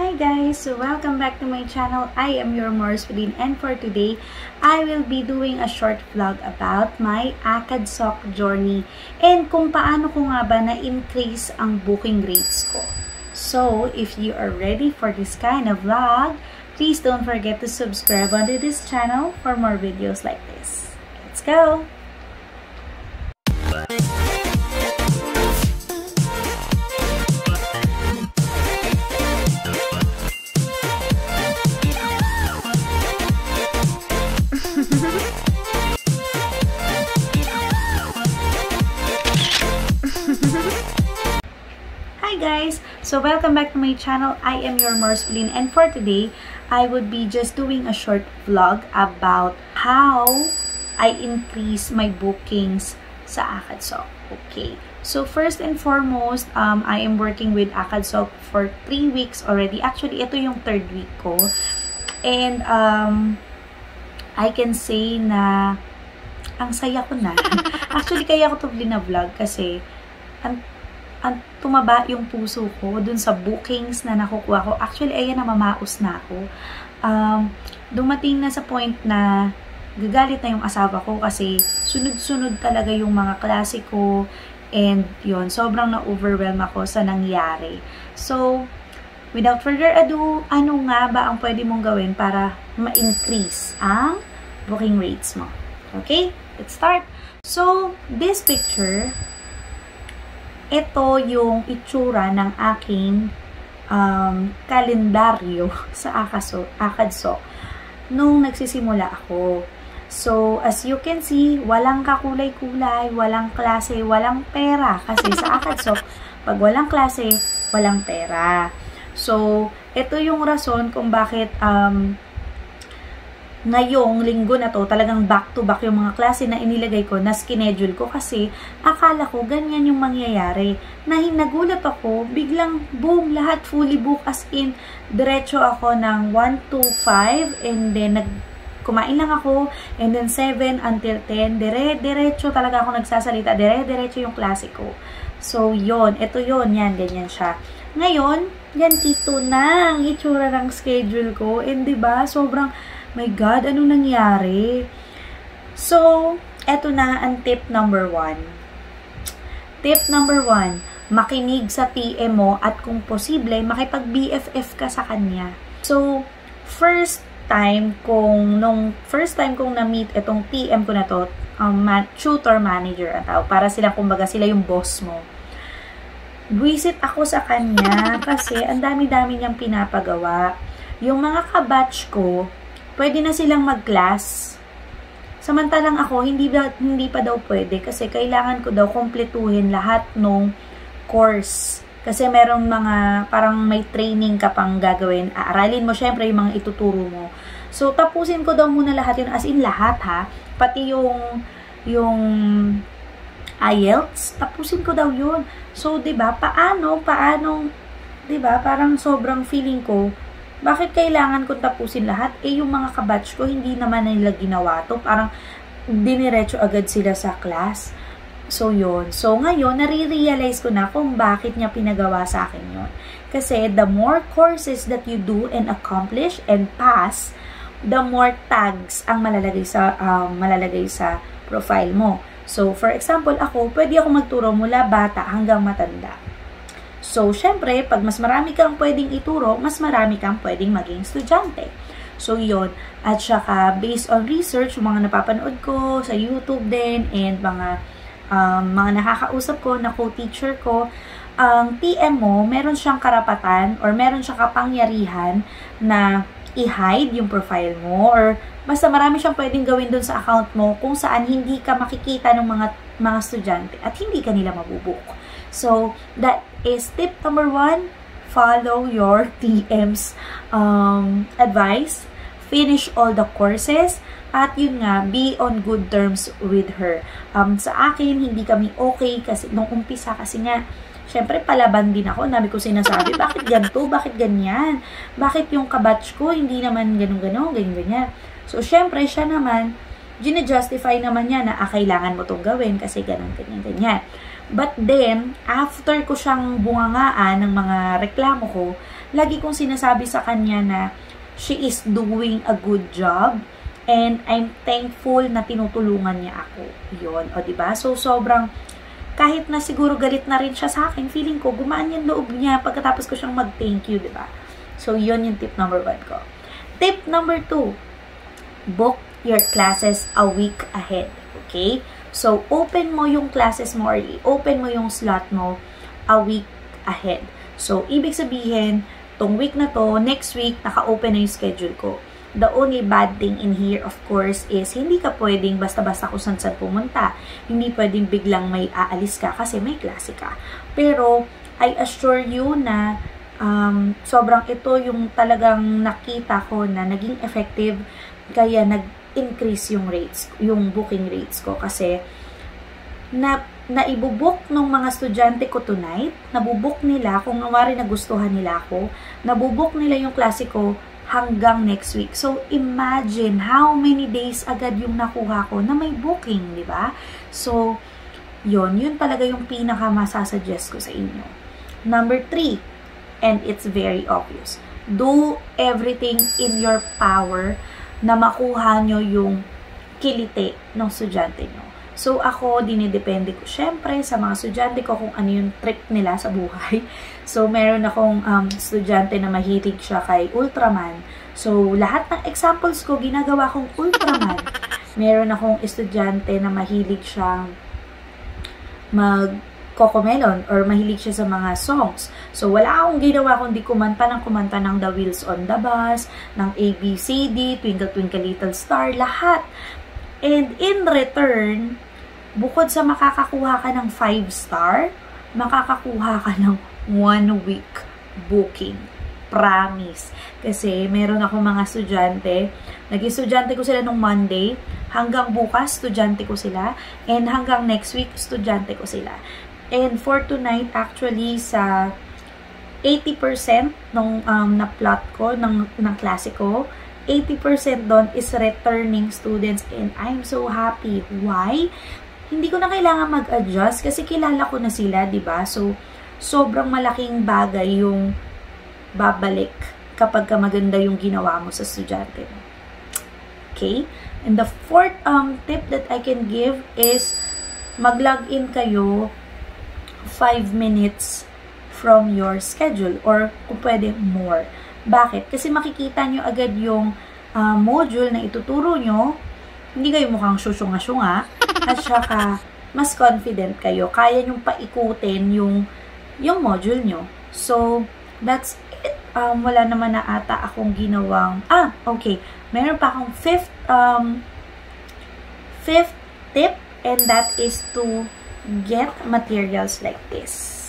Hi guys! Welcome back to my channel. I am your Morspedin and for today, I will be doing a short vlog about my ACAD SOC journey and kung paano ko nga ba na-increase ang booking rates ko. So, if you are ready for this kind of vlog, please don't forget to subscribe onto this channel for more videos like this. Let's go! So welcome back to my channel. I am your Morspelin and for today, I would be just doing a short vlog about how I increase my bookings sa ACADSOC. Okay. So first and foremost, um, I am working with ACADSOC for 3 weeks already. Actually, ito yung third week ko. And um, I can say na ang saya ko na. Actually, kaya ko ito vlog kasi ang ang tumaba yung puso ko dun sa bookings na nakukuha ko. Actually, ayan na mamaos na ako. Um, dumating na sa point na gagalit na yung asawa ko kasi sunod-sunod talaga yung mga klase ko and yon sobrang na-overwhelm ako sa nangyari. So, without further ado, ano nga ba ang pwede mong gawin para ma-increase ang booking rates mo? Okay? Let's start. So, this picture, ito yung itsura ng aking um, kalendaryo sa Akaso, Akadso nung nagsisimula ako. So, as you can see, walang kakulay-kulay, walang klase, walang pera. Kasi sa Akadso, pag walang klase, walang pera. So, ito yung rason kung bakit um, ngayong linggo na to, talagang back-to-back yung mga klase na inilagay ko, na schedule ko kasi akala ko ganyan yung mangyayari. Na nagulat ako, biglang boom, lahat fully book as in, diretso ako ng 1 to 5 and then nag kumain lang ako and then 7 until 10, dire-diretso talaga ako nagsasalita, dire-diretso yung klase ko. So, yon ito yon yan, ganyan siya. Ngayon, yan tito na ang itsura ng schedule ko and ba sobrang My God, ano nangyari? So, eto na ang tip number one. Tip number one, makinig sa TM mo at kung posible, makipag-BFF ka sa kanya. So, first time kung, nung first time kong na-meet itong TM ko na to, um, man, tutor manager at tao, para sila, kumbaga, sila yung boss mo. Visit ako sa kanya kasi ang dami-dami niyang pinapagawa. Yung mga kabatch ko, pwede na silang mag-class. Samantalang ako, hindi, hindi pa daw pwede kasi kailangan ko daw kompletuhin lahat ng course. Kasi merong mga, parang may training ka pang gagawin. Aaralin mo syempre yung mga ituturo mo. So, tapusin ko daw muna lahat yun. As in, lahat ha. Pati yung, yung IELTS, tapusin ko daw yun. So, ba paano, paano, 'di ba parang sobrang feeling ko, bakit kailangan kong tapusin lahat? Eh, yung mga kabatch ko, hindi naman nila ginawa to. Parang, diniretso agad sila sa class. So, yun. So, ngayon, nare-realize ko na kung bakit niya pinagawa sa akin yun. Kasi, the more courses that you do and accomplish and pass, the more tags ang malalagay sa, um, malalagay sa profile mo. So, for example, ako, pwede ako magturo mula bata hanggang matanda. So, syempre, pag mas marami kang pwedeng ituro, mas marami kang pwedeng maging estudyante. So, yon At saka, based on research, mga napapanood ko sa YouTube din, and mga, um, mga nakakausap ko na co-teacher ko, ang TM mo, meron siyang karapatan or meron siyang kapangyarihan na i-hide yung profile mo or basta marami siyang pwedeng gawin doon sa account mo kung saan hindi ka makikita ng mga mga estudyante at hindi ka nila. So, that is tip number one. Follow your TM's um, advice. Finish all the courses. At yun nga, be on good terms with her. Um, sa akin, hindi kami okay kasi nung umpisa kasi nga, syempre palaban din ako. Nabi ko sinasabi, bakit ganito? Bakit ganyan? Bakit yung kabatch ko, hindi naman ganun-ganon, ganyan-ganyan. So, syempre, siya naman, gina-justify naman niya na ah, kailangan mo itong gawin kasi ganun, ganyan, ganyan. But then, after ko siyang bungangaan ng mga reklamo ko, lagi kong sinasabi sa kanya na she is doing a good job and I'm thankful na tinutulungan niya ako. Yun, o ba diba? So, sobrang, kahit na siguro galit na rin siya sa akin, feeling ko, gumaan yung loob niya pagkatapos ko siyang mag-thank you, ba diba? So, yun yung tip number one ko. Tip number two, book your classes a week ahead. Okay? So, open mo yung classes mo or open mo yung slot mo a week ahead. So, ibig sabihin, tong week na to, next week, naka-open na yung schedule ko. The only bad thing in here, of course, is hindi ka pwedeng basta-basta kung saan-saan pumunta. Hindi pwedeng biglang may aalis ka kasi may klase ka. Pero, I assure you na um, sobrang ito yung talagang nakita ko na naging effective kaya nag-increase yung rates, yung booking rates ko kasi na naibubok ng mga estudyante ko tonight, nabubok nila, kung nawari nagustuhan nila ako, nabubok nila yung klase ko hanggang next week. So, imagine how many days agad yung nakuha ko na may booking, di ba? So, yon yun talaga yung pinaka masasuggest ko sa inyo. Number three, and it's very obvious. Do everything in your power na makuha nyo yung kilite ng estudyante nyo. So, ako, dinidepende ko syempre sa mga estudyante ko kung ano yung trip nila sa buhay. So, meron akong um, estudyante na mahilig siya kay Ultraman. So, lahat ng examples ko, ginagawa kong Ultraman. Meron akong estudyante na mahilig siyang mag Cocomelon or mahilig siya sa mga songs. So, wala akong ginawa kundi kumanta ng kumanta ng The Wheels on the Bus, ng ABCD, Twinkle Twinkle Little Star, lahat. And in return, bukod sa makakakuha ka ng 5 star, makakakuha ka ng 1 week booking. Promise. Kasi meron ako mga estudyante, naging estudyante ko sila nung Monday, hanggang bukas, estudyante ko sila, and hanggang next week, estudyante ko sila. And for tonight, actually, sa 80% nung um, na-plot ko, ng, ng klase ko, 80% doon is returning students and I'm so happy. Why? Hindi ko na kailangan mag-adjust kasi kilala ko na sila, ba? So sobrang malaking bagay yung babalik kapag ka maganda yung ginawa mo sa estudyante mo. Okay? And the fourth um, tip that I can give is mag-log in kayo 5 minutes from your schedule or kung pwede more. Bakit? Kasi makikita nyo agad yung uh, module na ituturo nyo, hindi kayo mukhang susunga-sunga, at saka mas confident kayo. Kaya nyong paikutin yung, yung module nyo. So, that's it. Um, wala naman na ata akong ginawang, ah, okay. Meron pa akong fifth, um, fifth tip, and that is to get materials like this.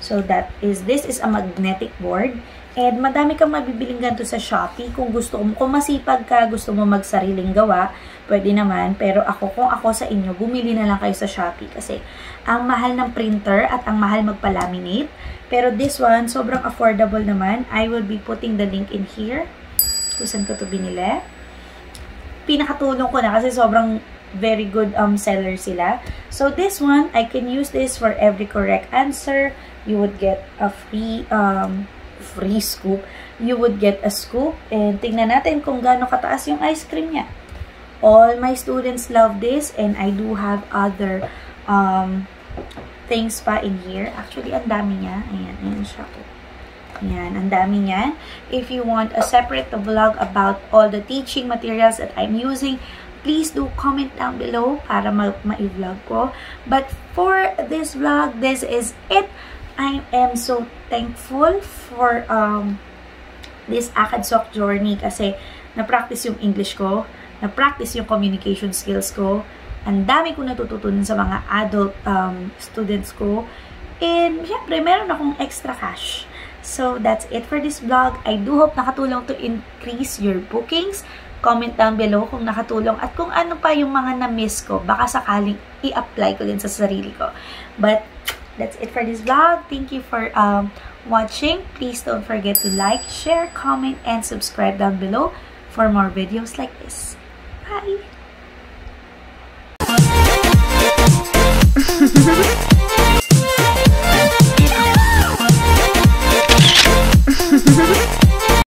So that is, this is a magnetic board. And madami kang mabibiling ganito sa Shopee. Kung gusto mo, kung masipag ka, gusto mo magsariling gawa, pwede naman. Pero ako, kung ako sa inyo, bumili na lang kayo sa Shopee. Kasi ang mahal ng printer at ang mahal magpa-laminate. Pero this one, sobrang affordable naman. I will be putting the link in here. Kung saan ko ito binili. Pinakatulong ko na kasi sobrang very good um seller sila. So this one, I can use this for every correct answer you would get a free um, free scoop. You would get a scoop and tingnan natin kung gaano kataas yung ice cream niya. All my students love this and I do have other um, things pa in here. Actually, ang dami niya. Ayan, ayan siya po. Ayan, ang dami niya. If you want a separate vlog about all the teaching materials that I'm using, please do comment down below para ma-vlog ma ko. But for this vlog, this is it. I am so thankful for um, this ACADSOC journey kasi na-practice yung English ko, na-practice yung communication skills ko, ang dami ko natututunan sa mga adult um, students ko, and syempre, meron akong extra cash. So, that's it for this vlog. I do hope nakatulong to increase your bookings. Comment down below kung nakatulong at kung ano pa yung mga na-miss ko. Baka sakaling i-apply ko din sa sarili ko. But, that's it for this vlog. Thank you for um, watching. Please don't forget to like, share, comment, and subscribe down below for more videos like this. Bye!